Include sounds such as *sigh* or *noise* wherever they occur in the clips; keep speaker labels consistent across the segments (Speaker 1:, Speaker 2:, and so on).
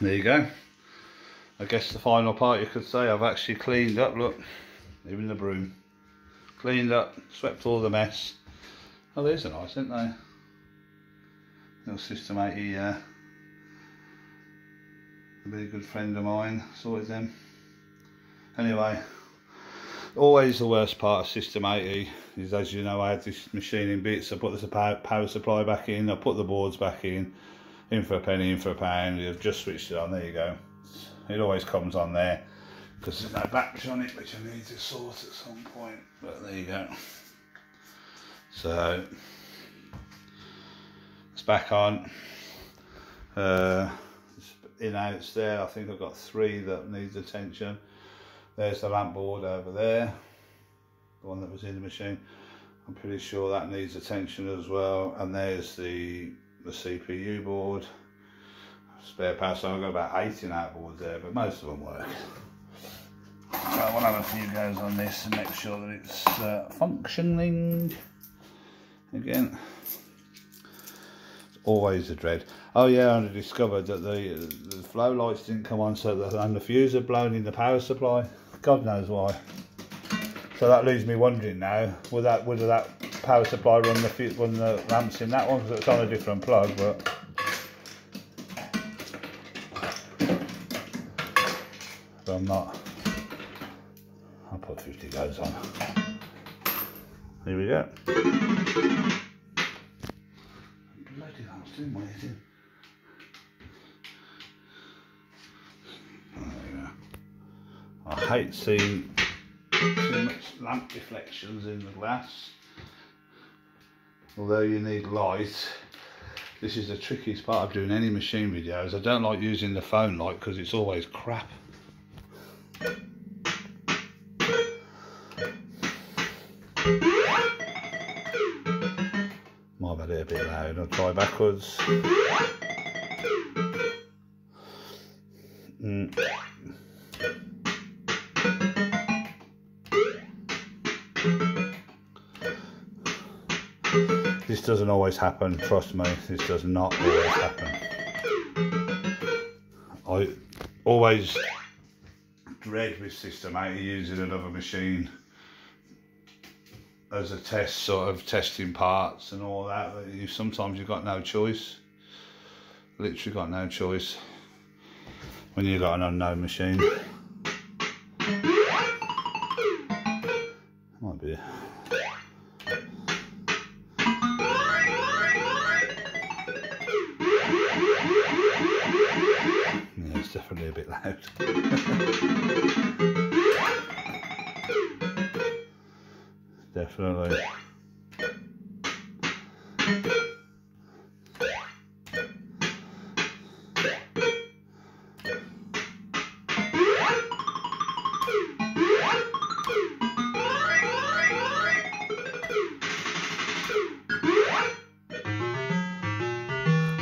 Speaker 1: there you go. I guess the final part you could say I've actually cleaned up, look, even the broom. Cleaned up, swept all the mess. Oh, these are nice, aren't they? Little System 80, uh, a very good friend of mine, sorted them. Anyway, always the worst part of System 80 is, as you know, I had this machine in bits. I put the power supply back in, I put the boards back in, in for a penny, in for a pound. I've just switched it on, there you go. It always comes on there because there's no battery on it, which I need to sort at some point. But there you go. So it's back on. Uh, in outs there. I think I've got three that needs attention. There's the lamp board over there, the one that was in the machine. I'm pretty sure that needs attention as well. And there's the the CPU board spare power, so I've got about 18 outboards there, but most of them work. So I want to have a few goes on this and make sure that it's uh, functioning again. It's always a dread. Oh yeah, I discovered that the, the flow lights didn't come on, so that and the fuse had blown in the power supply. God knows why. So that leaves me wondering now, would that would that power supply run the run the lamps in that one because it's on a different plug, but but I'm not. I'll put 50 goes on. Here we go. Bloody. I hate seeing too much lamp reflections in the glass. Although you need light, this is the trickiest part of doing any machine videos. I don't like using the phone light because it's always crap. Might have a bit loud. I'll try backwards. Mm. Doesn't always happen, trust me, this does not always happen. I always dread with System 80 using another machine as a test, sort of testing parts and all that. You sometimes you've got no choice. Literally got no choice when you've got an unknown machine. Might be. It's definitely a bit *laughs* loud. definitely.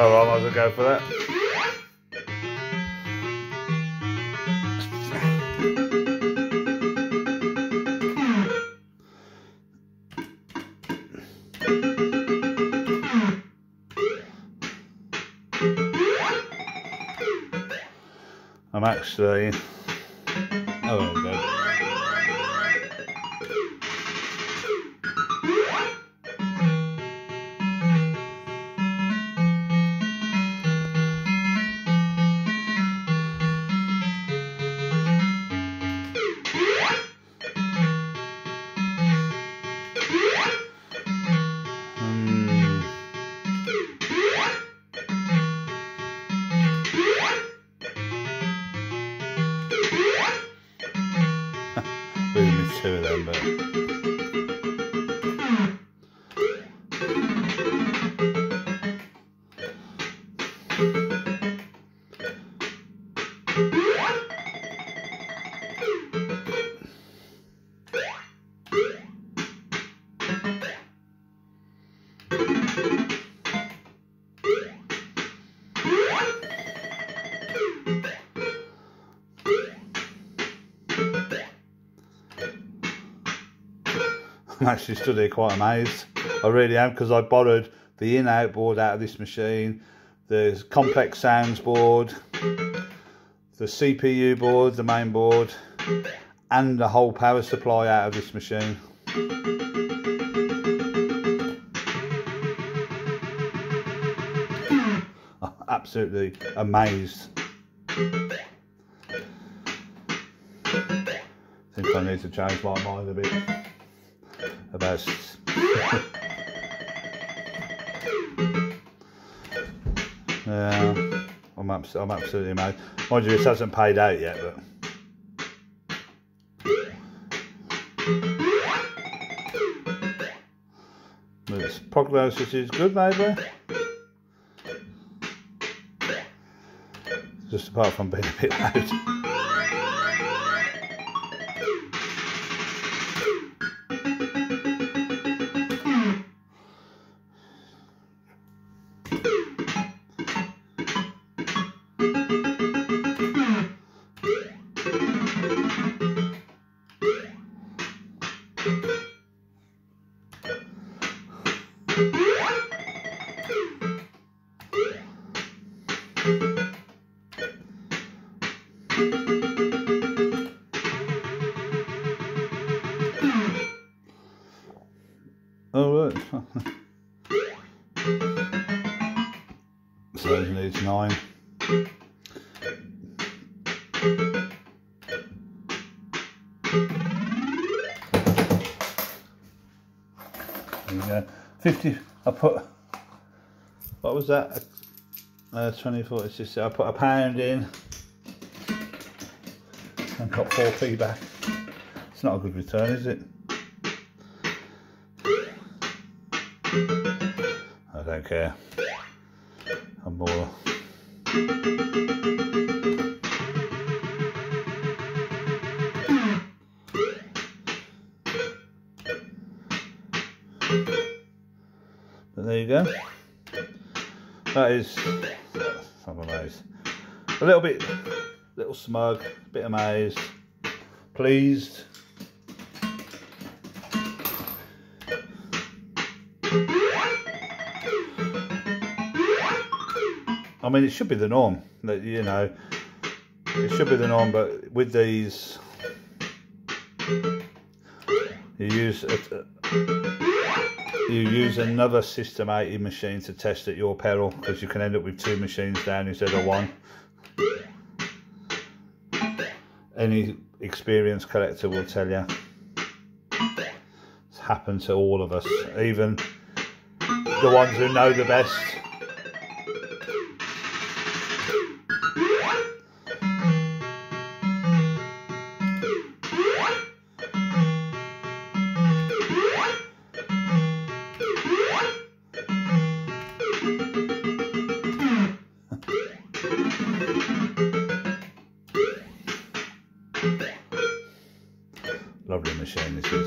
Speaker 1: Oh, I might as well go for that. I'm actually. Oh, I'm actually stood here quite amazed. I really am because I borrowed the in-out board out of this machine, the complex sounds board, the CPU board, the main board, and the whole power supply out of this machine. *laughs* Absolutely amazed. I think I need to change my mind a bit about *laughs* yeah I'm, abs I'm absolutely amazed mind you this hasn't paid out yet but its prognosis is good maybe. Just apart from being a bit *laughs* loud Oh, right. *laughs* go. 50, I put, what was that? Uh, 24, it's just, I put a pound in and got 4p back. It's not a good return, is it? I don't care. I'm more. But there you go. That is some of those. A little bit, little smug, bit amazed, pleased. I mean, it should be the norm that you know, it should be the norm. But with these, you use a, you use another System 80 machine to test at your peril because you can end up with two machines down instead of one. Any experienced collector will tell you it's happened to all of us, even the ones who know the best. If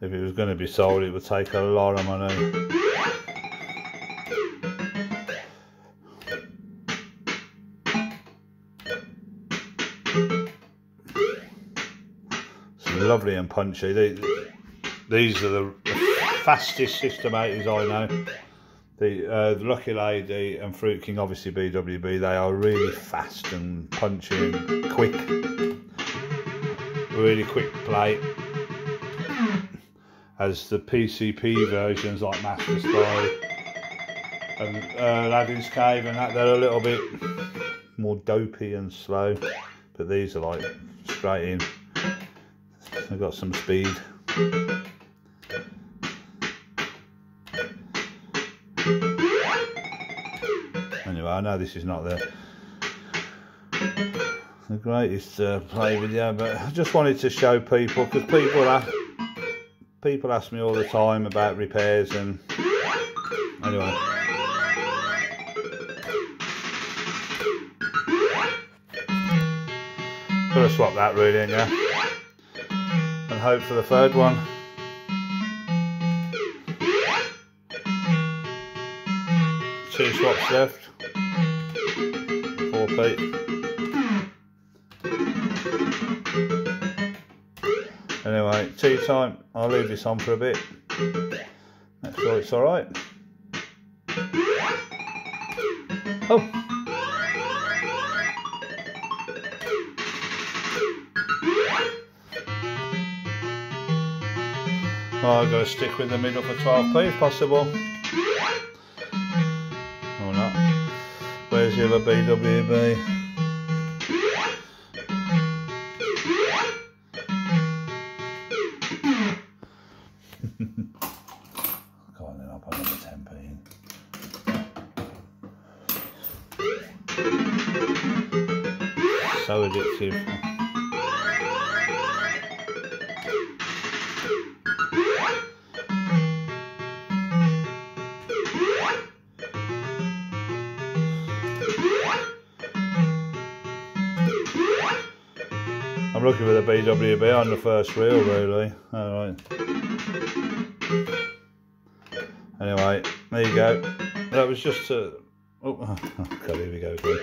Speaker 1: it was going to be sold, it would take a lot of money. It's lovely and punchy. These are the fastest System 80s I know the, uh, Lucky Lady and Fruit King, obviously BWB, they are really fast and punchy and quick. Really quick play. As the PCP versions like Master Spy and uh, Cave and that, they're a little bit more dopey and slow. But these are like straight in. They've got some speed. I know this is not the the greatest uh, play video, but I just wanted to show people because people ask people ask me all the time about repairs and anyway. Gotta swap that really, ya? And hope for the third one. Two swaps left. Anyway, tea time. I'll leave this on for a bit. Make sure it's alright. Oh, I've got to stick with the middle for 12p if possible. Where's the other Looking for the BWB on the first reel really. Alright. Anyway, there you go. That was just a... Oh, *laughs* oh okay, here we go again.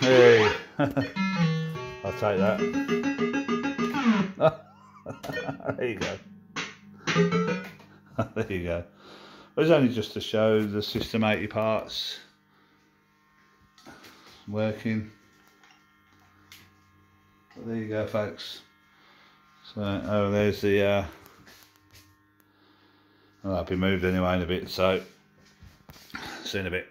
Speaker 1: Hey, *laughs* I'll take that. *laughs* *laughs* there you go. *laughs* there you go. It was only just to show the System 80 parts working. But there you go, folks. So, oh, there's the. Uh, that'll be moved anyway in a bit. So, see in a bit.